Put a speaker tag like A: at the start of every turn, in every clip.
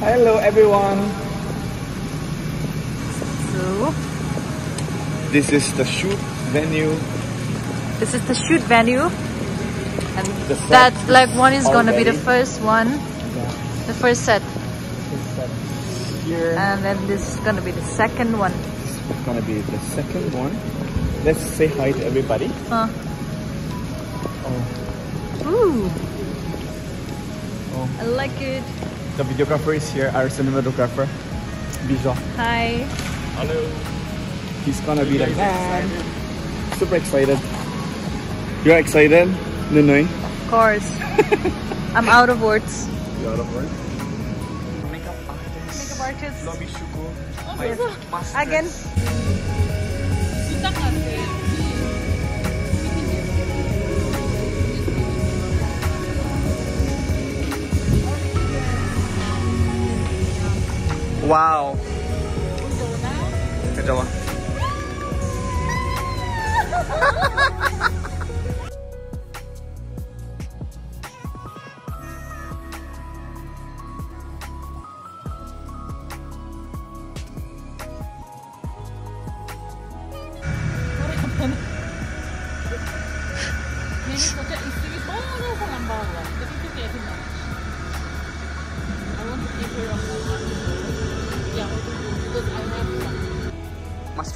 A: Hello everyone.
B: So
A: This is the shoot venue.
B: this is the shoot venue, and
A: The set
B: that
A: is
B: like one is gonna be the first one,
A: Yeah.
B: the first set,
A: set here.
B: and then this is gonna be the second one.
A: It's gonna be the second one. Let's say hi to everybody.
B: Huh.
A: Oh,
B: Ooh,
A: oh.
B: I like it.
A: The videographer is here, our cinematographer, Bijo.
B: Hi.
A: Hello. He's gonna be the man. Ah. Super excited. You're excited, Nunui?
B: Of course. I'm out of words.
A: You're out of work. Makeup artist.
B: Makeup artist.
A: Lobby Shuko. My master.
B: Again.
A: Wow.
C: Ito ba?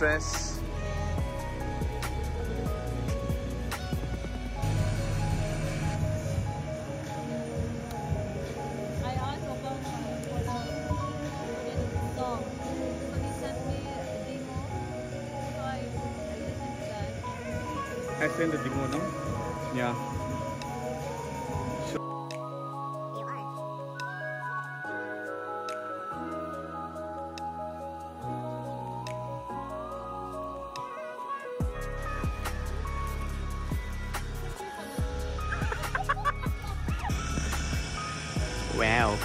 C: That.
A: I send the demo now. Yeah. Wow.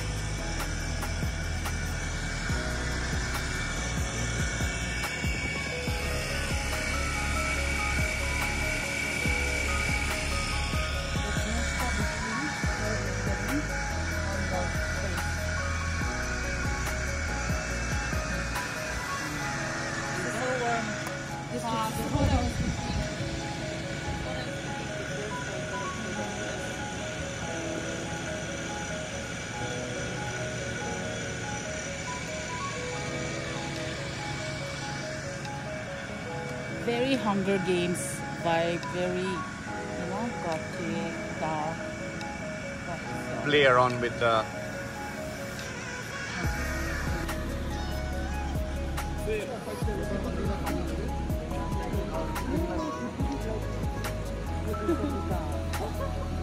C: Very Hunger Games vibe. Very, you know, gothic, dark.
A: Play around with the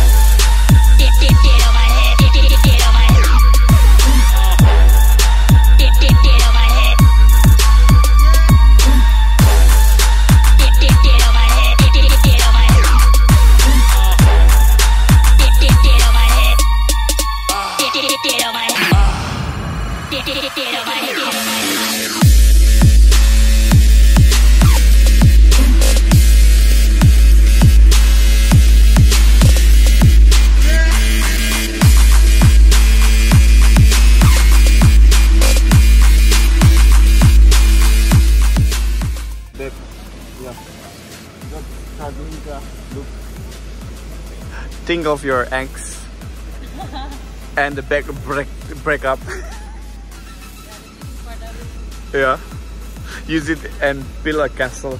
A: Think of your ex and the back break break up. yeah. Use it and build a castle.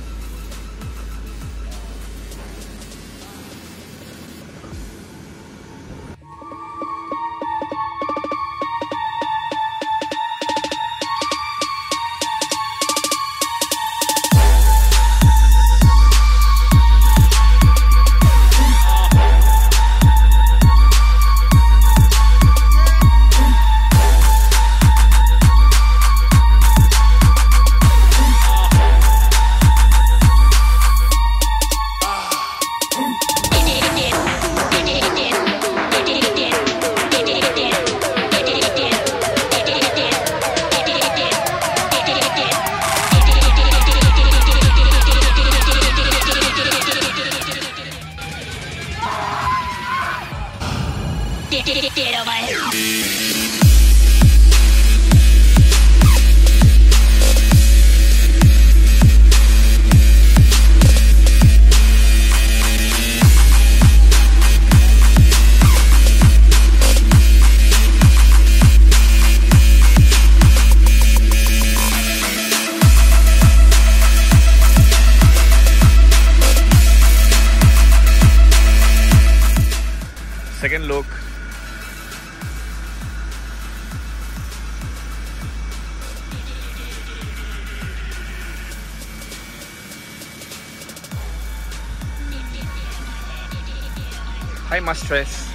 A: Hi, Mastress.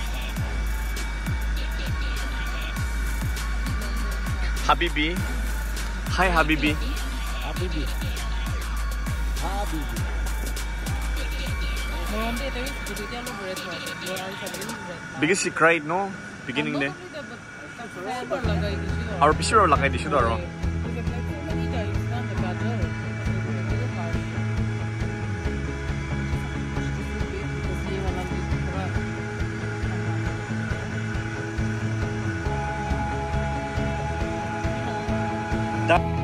A: Habibi. Hi, Habibi.
C: Habibi. Habibi.
A: Because she cried, no? Beginning there. Our picture or
B: like I? 감사합니다.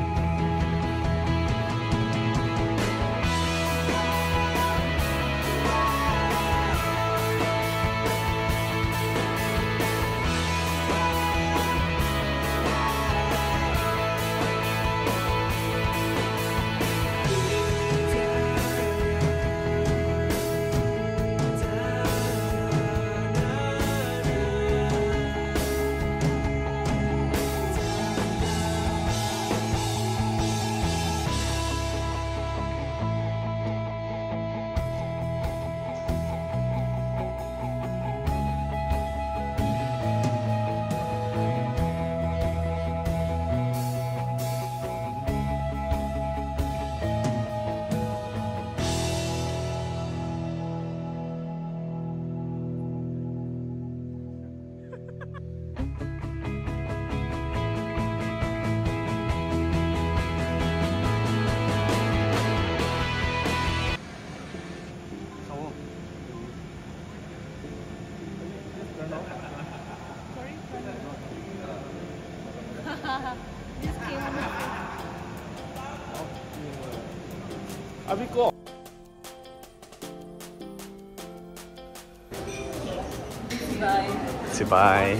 A: Say bye.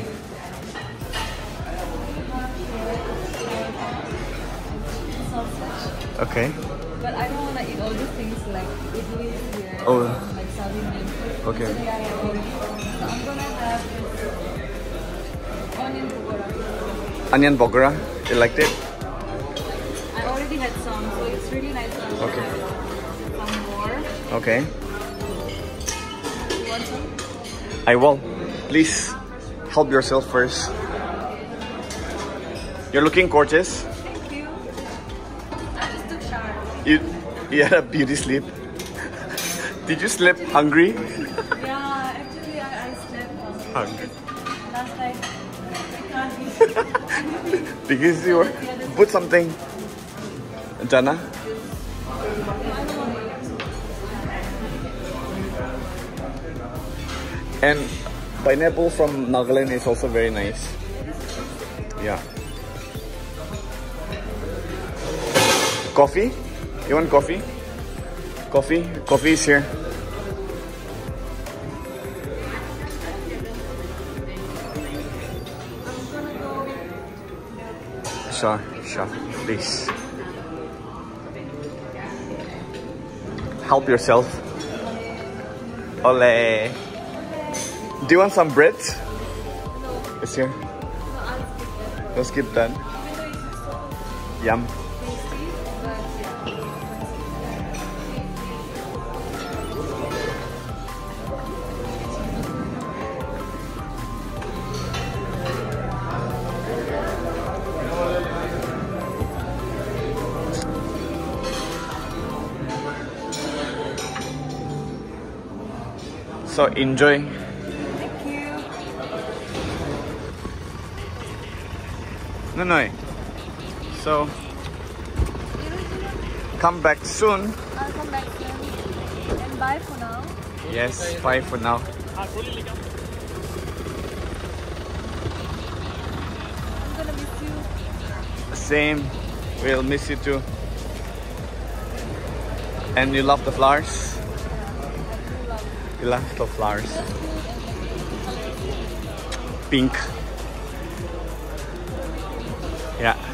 A: Okay.
B: But I don't want to eat all these things like idli here,
A: Oh.
B: like sabimin.
A: Okay.
B: So I'm gonna have onion pakora.
A: Onion bogara. You liked it?
B: I already had some, so it's really nice. Gonna
A: Okay.
B: some more.
A: Okay.
B: You want some?
A: I will. Please help yourself first. You're looking gorgeous.
B: Thank you. I just took shower.
A: You you had a beauty sleep. Did you sleep hungry?
B: Yeah, actually I, I slept
A: Hungry.
B: last night. I can't eat.
A: Because you were put something. Jana. And pineapple from Nagaland is also very nice. Yeah. Coffee? You want coffee? Coffee? Coffee is here. Sure, sure, please. Help yourself. Ole. Do you want some bread? It's here. Let's skip that. Yum. So enjoy. the. So, come back soon.
B: I'll come back soon. And bye for now.
A: Yes, bye for now. I'm gonna miss you. Same. We'll miss you too. And you love the flowers? Yeah, love you love the flowers. Pink. Yeah.